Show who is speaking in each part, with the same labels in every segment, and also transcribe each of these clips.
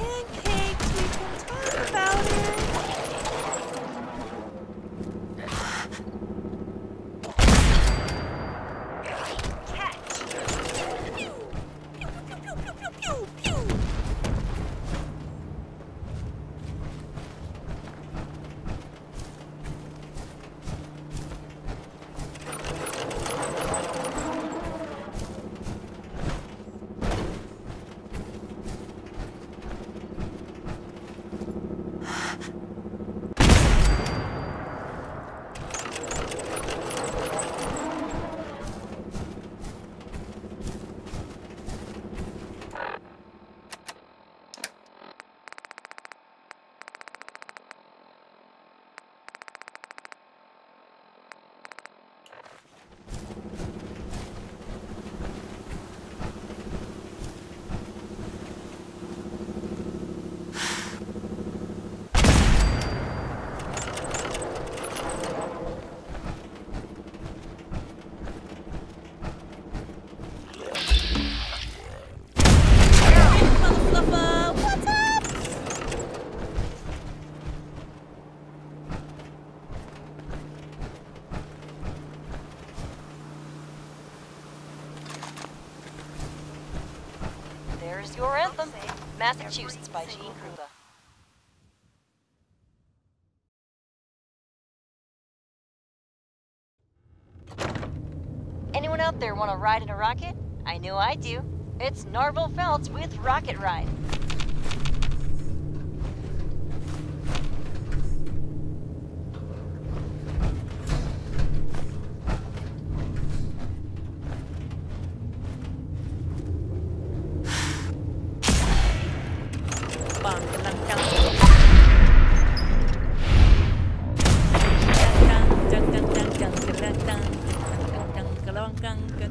Speaker 1: pancakes, we can talk about it. Catch. Pew, pew, pew, Here's your anthem Massachusetts by Gene Krupa. Anyone out there want to ride in a rocket? I know I do. It's Narvel Felts with Rocket Ride.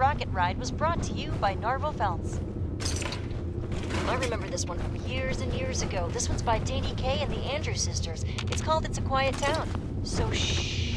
Speaker 1: Rocket ride was brought to you by Narvel Felts. I remember this one from years and years ago. This one's by Danny Kaye and the Andrews Sisters. It's called It's a Quiet Town. So shh.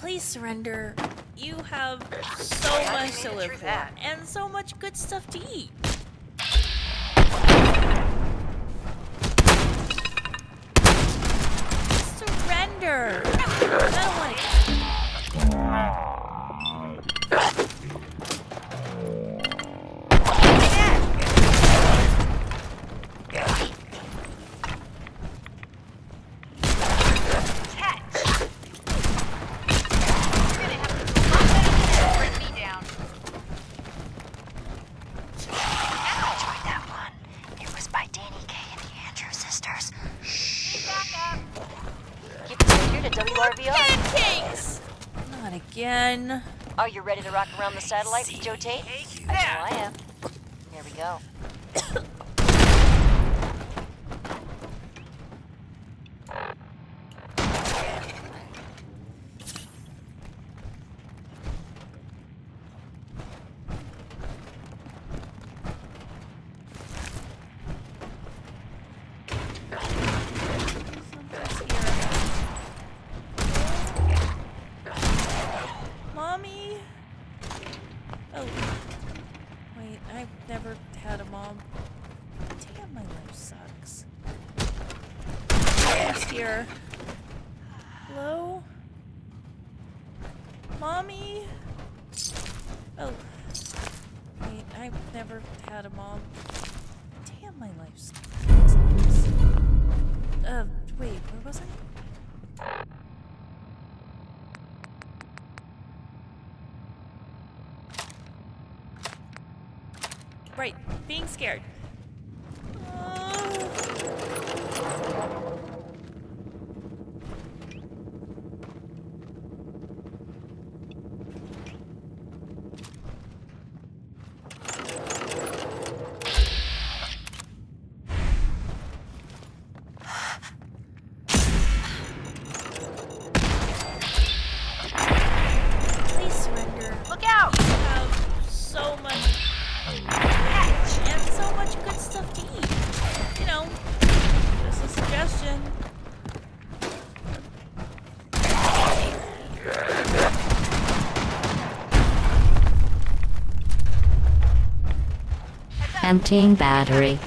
Speaker 2: Please surrender. You have so much to live for and so much good stuff to eat. Surrender. I don't want to. Again.
Speaker 1: Are you ready to rock around the satellite with Joe Tate? I know I am. Here we go.
Speaker 2: Something's here. Mommy? Oh. Wait, I've never had a mom. Damn, my life sucks. Who's here? Hello? Mommy? Oh. Wait, I've never had a mom. Damn, my life sucks. Uh, wait, where was I? Right, being scared.
Speaker 3: Emptying battery.